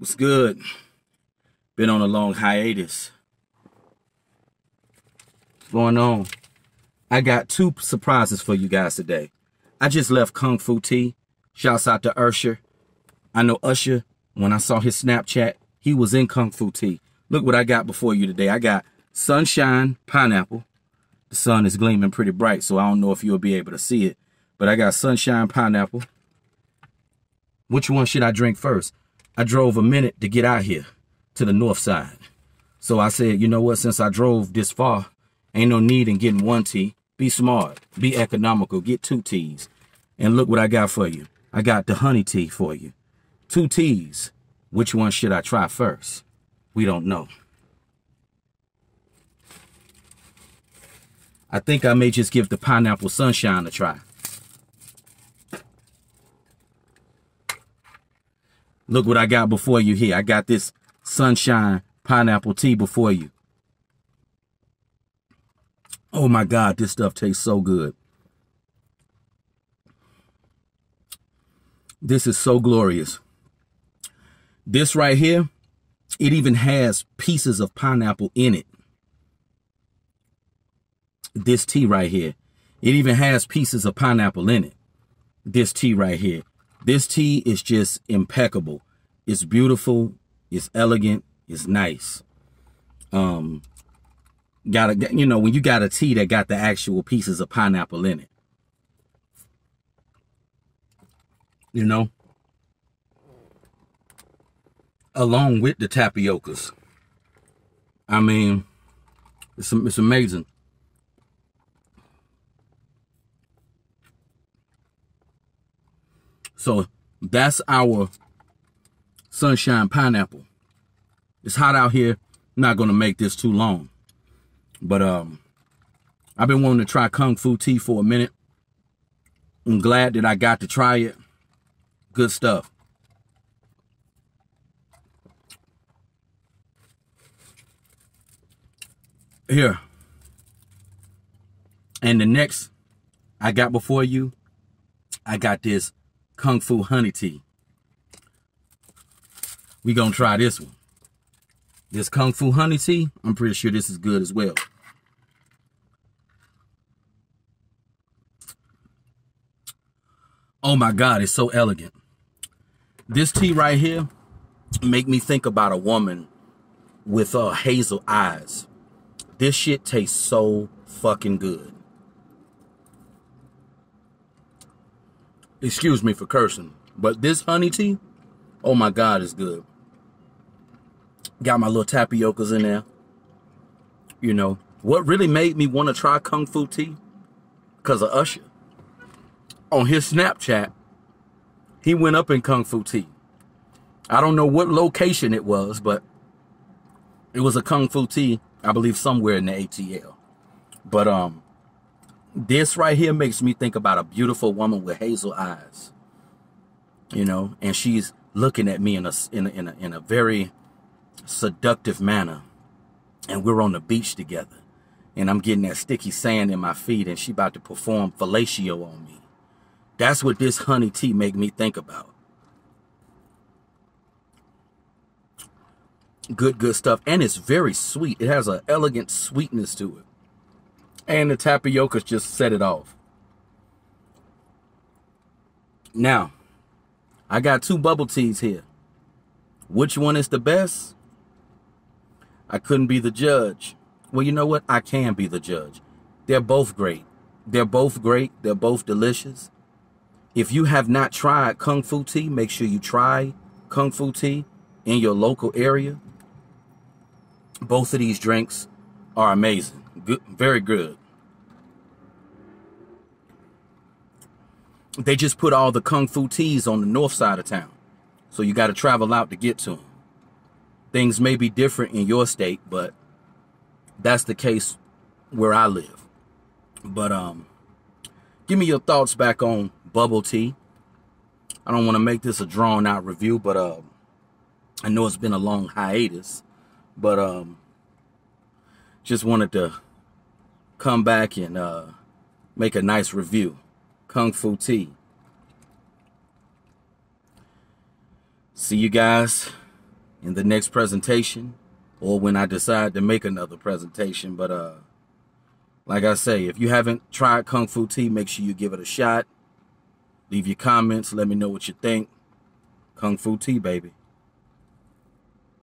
What's good? Been on a long hiatus. What's going on? I got two surprises for you guys today. I just left Kung Fu Tea. Shouts out to Usher. I know Usher, when I saw his Snapchat, he was in Kung Fu Tea. Look what I got before you today. I got Sunshine Pineapple. The sun is gleaming pretty bright, so I don't know if you'll be able to see it. But I got Sunshine Pineapple. Which one should I drink first? I drove a minute to get out here to the north side. So I said, you know what, since I drove this far, ain't no need in getting one tea. Be smart, be economical, get two teas. And look what I got for you. I got the honey tea for you. Two teas. Which one should I try first? We don't know. I think I may just give the pineapple sunshine a try. Look what I got before you here. I got this sunshine pineapple tea before you. Oh my God, this stuff tastes so good. This is so glorious. This right here, it even has pieces of pineapple in it. This tea right here, it even has pieces of pineapple in it. This tea right here. This tea is just impeccable. It's beautiful. It's elegant. It's nice. Um, got a, you know, when you got a tea that got the actual pieces of pineapple in it. You know? Along with the tapiocas. I mean, it's, it's amazing. So that's our sunshine pineapple. It's hot out here. Not gonna make this too long. But um I've been wanting to try Kung Fu tea for a minute. I'm glad that I got to try it. Good stuff. Here. And the next I got before you, I got this Kung Fu Honey Tea. We gonna try this one. This Kung Fu Honey Tea, I'm pretty sure this is good as well. Oh my God, it's so elegant. This tea right here make me think about a woman with uh, hazel eyes. This shit tastes so fucking good. Excuse me for cursing. But this honey tea, oh my God, it's good. Got my little tapiocas in there. You know, what really made me want to try Kung Fu tea? Because of Usher. On his Snapchat, he went up in Kung Fu tea. I don't know what location it was, but it was a Kung Fu tea, I believe somewhere in the ATL. But um, this right here makes me think about a beautiful woman with hazel eyes. You know, and she's looking at me in a in a, in a, in a very seductive manner. And we're on the beach together. And I'm getting that sticky sand in my feet and she about to perform fellatio on me. That's what this honey tea make me think about. Good, good stuff. And it's very sweet. It has an elegant sweetness to it and the tapioca just set it off. Now, I got two bubble teas here. Which one is the best? I couldn't be the judge. Well, you know what? I can be the judge. They're both great. They're both great. They're both delicious. If you have not tried Kung Fu tea, make sure you try Kung Fu tea in your local area. Both of these drinks are amazing. Good, very good. They just put all the kung fu teas on the north side of town. So you got to travel out to get to them. Things may be different in your state, but that's the case where I live. But um, give me your thoughts back on bubble tea. I don't want to make this a drawn out review, but uh, I know it's been a long hiatus, but um, just wanted to come back and uh, make a nice review. Kung Fu Tea. See you guys in the next presentation or when I decide to make another presentation. But uh, like I say, if you haven't tried Kung Fu Tea, make sure you give it a shot. Leave your comments. Let me know what you think. Kung Fu Tea, baby.